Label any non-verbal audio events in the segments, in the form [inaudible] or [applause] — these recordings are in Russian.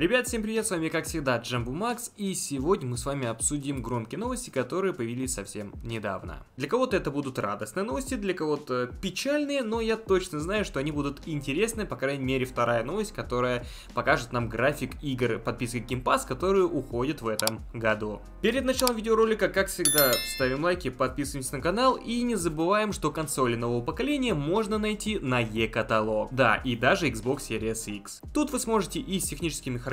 Ребят, всем привет, с вами как всегда Джамбу Макс, и сегодня мы с вами обсудим громкие новости, которые появились совсем недавно. Для кого-то это будут радостные новости, для кого-то печальные, но я точно знаю, что они будут интересны, по крайней мере вторая новость, которая покажет нам график игр подписки Game Pass, которые уходят в этом году. Перед началом видеоролика, как всегда, ставим лайки, подписываемся на канал и не забываем, что консоли нового поколения можно найти на e-каталог. Да, и даже Xbox Series X. Тут вы сможете и с техническими характеристиками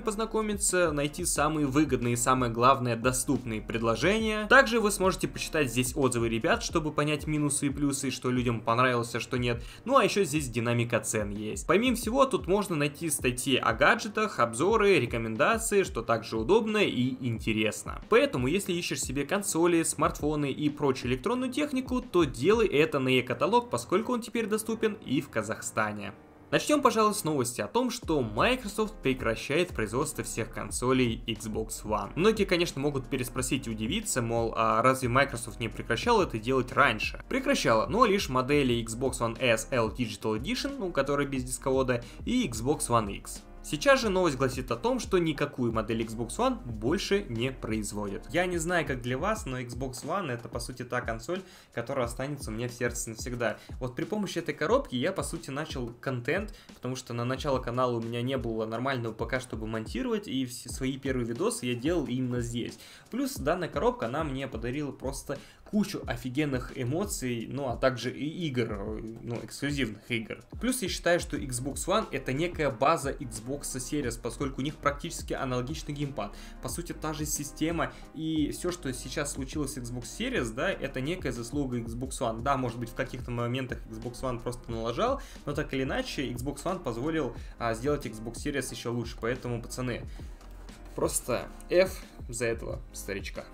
познакомиться, найти самые выгодные и самое главное доступные предложения. Также вы сможете почитать здесь отзывы ребят, чтобы понять минусы и плюсы, что людям понравилось, а что нет. Ну а еще здесь динамика цен есть. Помимо всего, тут можно найти статьи о гаджетах, обзоры, рекомендации, что также удобно и интересно. Поэтому, если ищешь себе консоли, смартфоны и прочую электронную технику, то делай это на e-каталог, поскольку он теперь доступен и в Казахстане. Начнем, пожалуй, с новости о том, что Microsoft прекращает производство всех консолей Xbox One. Многие, конечно, могут переспросить и удивиться, мол, а разве Microsoft не прекращал это делать раньше? Прекращала, но лишь модели Xbox One S L Digital Edition, ну, которая без дисковода, и Xbox One X. Сейчас же новость гласит о том, что никакую модель Xbox One больше не производят. Я не знаю, как для вас, но Xbox One это по сути та консоль, которая останется у меня в сердце навсегда. Вот при помощи этой коробки я по сути начал контент, потому что на начало канала у меня не было нормального ПК, чтобы монтировать, и все свои первые видосы я делал именно здесь. Плюс данная коробка, она мне подарила просто кучу офигенных эмоций, ну а также и игр, ну эксклюзивных игр. Плюс я считаю, что Xbox One это некая база Xbox Series, поскольку у них практически аналогичный геймпад. По сути та же система и все, что сейчас случилось с Xbox Series, да, это некая заслуга Xbox One. Да, может быть в каких-то моментах Xbox One просто налажал, но так или иначе Xbox One позволил а, сделать Xbox Series еще лучше, поэтому пацаны, просто F за этого старичка.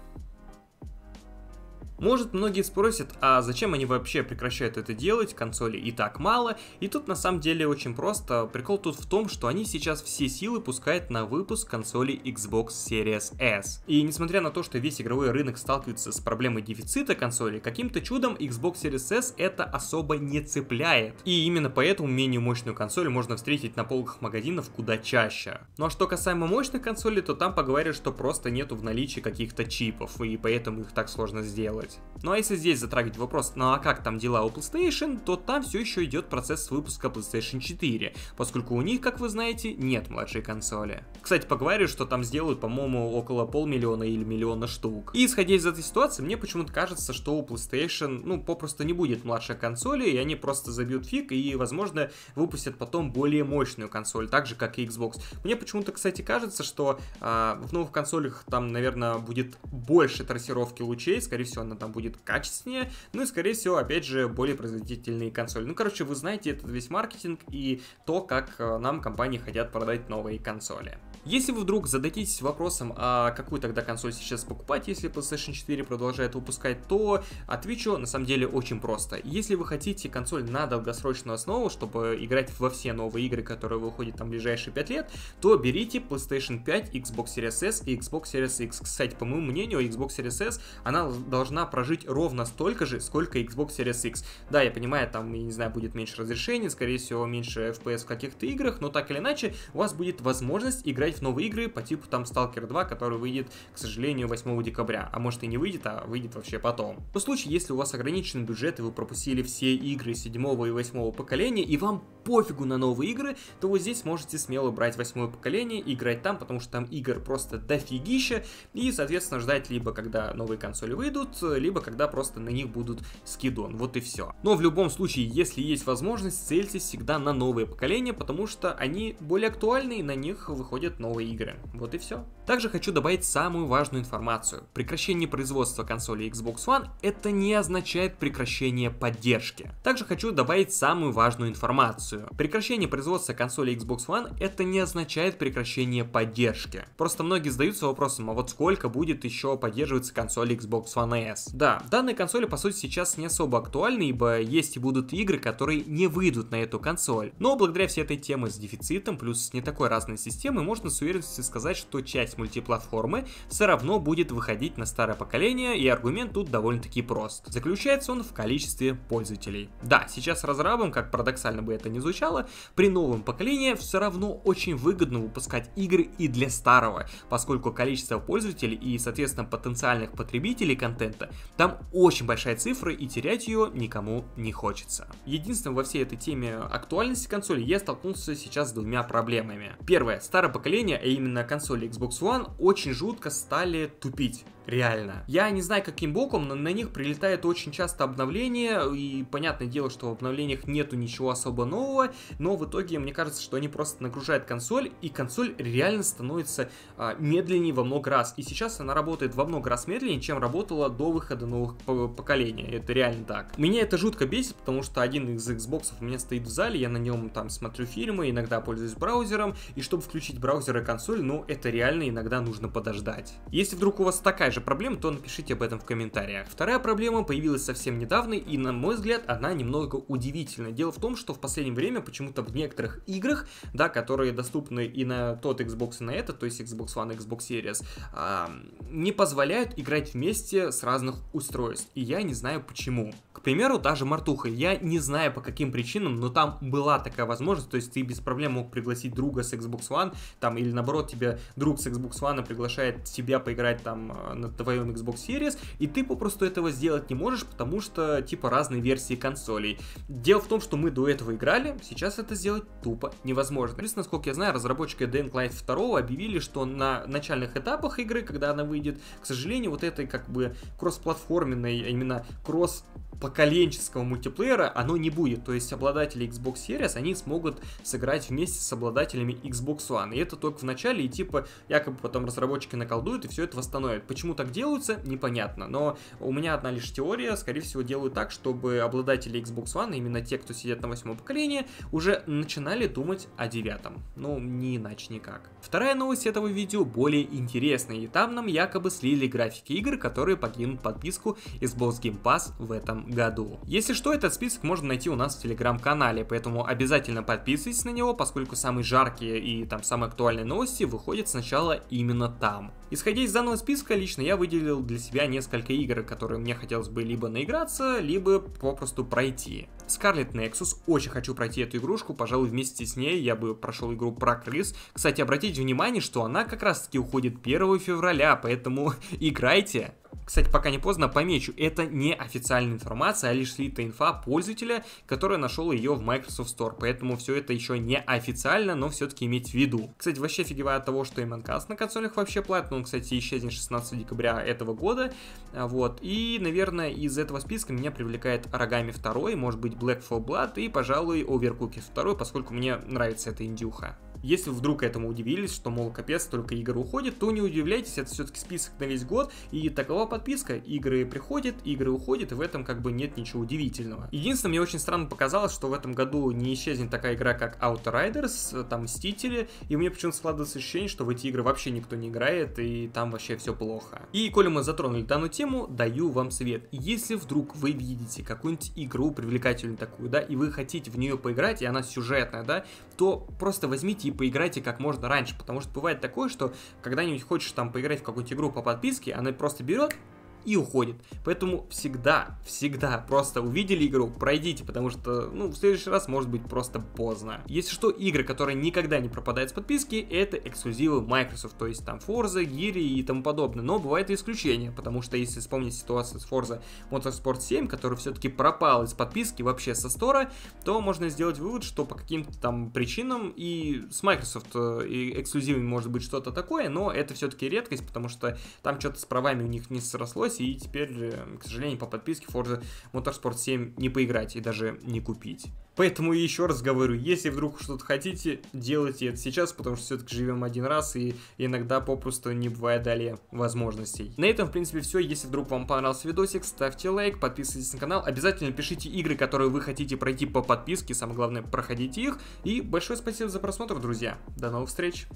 Может, многие спросят, а зачем они вообще прекращают это делать, консоли и так мало, и тут на самом деле очень просто. Прикол тут в том, что они сейчас все силы пускают на выпуск консоли Xbox Series S. И несмотря на то, что весь игровой рынок сталкивается с проблемой дефицита консоли, каким-то чудом Xbox Series S это особо не цепляет. И именно поэтому менее мощную консоль можно встретить на полках магазинов куда чаще. Ну а что касаемо мощных консолей, то там поговорят, что просто нету в наличии каких-то чипов, и поэтому их так сложно сделать делать. Ну а если здесь затрагивать вопрос, ну а как там дела у PlayStation, то там все еще идет процесс выпуска PlayStation 4, поскольку у них, как вы знаете, нет младшей консоли. Кстати, поговорю, что там сделают, по-моему, около полмиллиона или миллиона штук. И исходя из этой ситуации, мне почему-то кажется, что у PlayStation, ну, попросту не будет младшей консоли, и они просто забьют фиг и, возможно, выпустят потом более мощную консоль, так же, как и Xbox. Мне почему-то, кстати, кажется, что э, в новых консолях там, наверное, будет больше трассировки лучей, скорее всего, она там будет качественнее, ну и, скорее всего, опять же, более производительные консоли. Ну, короче, вы знаете этот весь маркетинг и то, как э, нам компании хотят продать новые консоли. Если вы вдруг зададитесь вопросом, а какую тогда консоль сейчас покупать, если PlayStation 4 продолжает выпускать, то отвечу на самом деле очень просто. Если вы хотите консоль на долгосрочную основу, чтобы играть во все новые игры, которые выходят там в ближайшие 5 лет, то берите PlayStation 5, Xbox Series S и Xbox Series X. Кстати, по моему мнению, Xbox Series S, она должна прожить ровно столько же, сколько Xbox Series X. Да, я понимаю, там, я не знаю, будет меньше разрешения, скорее всего, меньше FPS в каких-то играх, но так или иначе, у вас будет возможность играть в новые игры по типу там Stalker 2, который выйдет, к сожалению, 8 декабря. А может и не выйдет, а выйдет вообще потом. В случае, если у вас ограниченный бюджет и вы пропустили все игры 7 и 8 поколения, и вам пофигу на новые игры, то вы здесь можете смело брать восьмое поколение и играть там, потому что там игр просто дофигища, и, соответственно, ждать либо когда новые консоли выйдут, либо когда просто на них будут скидон. Вот и все. Но в любом случае, если есть возможность, цельтесь всегда на новые поколения, потому что они более актуальны, и на них выходят новые игры. Вот и все. Также хочу добавить самую важную информацию. Прекращение производства консоли Xbox One это не означает прекращение поддержки. Также хочу добавить самую важную информацию. Прекращение производства консоли Xbox One это не означает прекращение поддержки. Просто многие задаются вопросом, а вот сколько будет еще поддерживаться консоль Xbox One? S. Да, данные консоли по сути сейчас не особо актуальны, ибо есть и будут игры, которые не выйдут на эту консоль. Но благодаря всей этой теме с дефицитом, плюс с не такой разной системой, можно с уверенностью сказать, что часть мультиплатформы все равно будет выходить на старое поколение, и аргумент тут довольно-таки прост. Заключается он в количестве пользователей. Да, сейчас разрабам, как парадоксально бы это ни звучало, при новом поколении все равно очень выгодно выпускать игры и для старого, поскольку количество пользователей и, соответственно, потенциальных потребителей контента, там очень большая цифра и терять ее никому не хочется. Единственное, во всей этой теме актуальности консоли я столкнулся сейчас с двумя проблемами. Первое, старое поколение, а именно консоли Xbox One, очень жутко стали тупить. Реально. Я не знаю, каким боком, но на них прилетает очень часто обновление, и понятное дело, что в обновлениях нету ничего особо нового, но в итоге мне кажется, что они просто нагружают консоль, и консоль реально становится а, медленнее во много раз. И сейчас она работает во много раз медленнее, чем работала до выхода новых поколений. Это реально так. Меня это жутко бесит, потому что один из Xbox у меня стоит в зале, я на нем там смотрю фильмы, иногда пользуюсь браузером, и чтобы включить браузер и консоль, ну это реально иногда нужно подождать. Если вдруг у вас такая же проблема, то напишите об этом в комментариях. Вторая проблема появилась совсем недавно, и на мой взгляд, она немного удивительна. Дело в том, что в последнее время почему-то в некоторых играх, да, которые доступны и на тот Xbox, и на этот, то есть Xbox One Xbox Series, а, не позволяют играть вместе с разных устройств. И я не знаю почему. К примеру, даже Мартуха. Я не знаю по каким причинам, но там была такая возможность, то есть ты без проблем мог пригласить друга с Xbox One, там, или наоборот, тебе друг с Xbox One приглашает тебя поиграть там э, на твоем Xbox Series, и ты попросту этого сделать не можешь, потому что, типа, разные версии консолей. Дело в том, что мы до этого играли, сейчас это сделать тупо невозможно. Плюс, насколько я знаю, разработчики Dying Light 2 объявили, что на начальных этапах игры, когда она выйдет, к сожалению, вот этой, как бы, кроссплатформенной, а именно кросс поколенческого мультиплеера оно не будет. То есть обладатели Xbox Series, они смогут сыграть вместе с обладателями Xbox One. И это только в начале, и типа якобы потом разработчики наколдуют и все это восстановят. Почему так делаются, непонятно. Но у меня одна лишь теория, скорее всего, делают так, чтобы обладатели Xbox One, именно те, кто сидят на восьмом поколении, уже начинали думать о девятом. Ну, не иначе никак. Вторая новость этого видео более интересная, и там нам якобы слили графики игр, которые покинут подписку Xbox Game Pass в этом году. Если что, этот список можно найти у нас в телеграм-канале, поэтому обязательно подписывайтесь на него, поскольку самые жаркие и там самые актуальные новости выходят сначала именно там. Исходя из данного списка, лично я выделил для себя несколько игр, которые мне хотелось бы либо наиграться, либо попросту пройти. Scarlet Nexus, очень хочу пройти эту игрушку, пожалуй, вместе с ней я бы прошел игру про крыс. Кстати, обратите внимание, что она как раз таки уходит 1 февраля, поэтому [laughs] играйте. Кстати, пока не поздно, помечу, это не официальная информация, а лишь слитая инфа пользователя, который нашел ее в Microsoft Store, поэтому все это еще не официально, но все-таки иметь в виду. Кстати, вообще фигивая от того, что MNCast на консолях вообще платный, он, кстати, исчезнет 16 декабря этого года, а, вот, и, наверное, из этого списка меня привлекает Рогами 2, может быть, Black for Blood и, пожалуй, Overcooked 2, поскольку мне нравится эта индюха. Если вдруг этому удивились, что, мол, капец, только игры уходят, то не удивляйтесь, это все-таки список на весь год, и такова подписка. Игры приходят, игры уходят, и в этом как бы нет ничего удивительного. Единственное, мне очень странно показалось, что в этом году не исчезнет такая игра, как Outriders, там Мстители, и мне почему-то складывается ощущение, что в эти игры вообще никто не играет, и там вообще все плохо. И, коли мы затронули данную тему, даю вам совет. Если вдруг вы видите какую-нибудь игру привлекательную такую, да, и вы хотите в нее поиграть, и она сюжетная, да, то просто возьмите поиграйте как можно раньше, потому что бывает такое, что когда-нибудь хочешь там поиграть в какую-нибудь игру по подписке, она просто берет и уходит. Поэтому всегда, всегда просто увидели игру, пройдите, потому что, ну, в следующий раз может быть просто поздно. Если что, игры, которые никогда не пропадают с подписки, это эксклюзивы Microsoft, то есть там Forza, Geary и тому подобное. Но бывает и исключения, потому что если вспомнить ситуацию с Forza Motorsport 7, который все-таки пропал из подписки вообще со стора, то можно сделать вывод, что по каким-то там причинам и с Microsoft э, и эксклюзивами может быть что-то такое, но это все-таки редкость, потому что там что-то с правами у них не срослось, случилось, и теперь, к сожалению, по подписке Forza Motorsport 7 не поиграть и даже не купить. Поэтому еще раз говорю, если вдруг что-то хотите, делайте это сейчас, потому что все-таки живем один раз, и иногда попросту не бывает далее возможностей. На этом, в принципе, все. Если вдруг вам понравился видосик, ставьте лайк, подписывайтесь на канал, обязательно пишите игры, которые вы хотите пройти по подписке, самое главное, проходите их. И большое спасибо за просмотр, друзья. До новых встреч!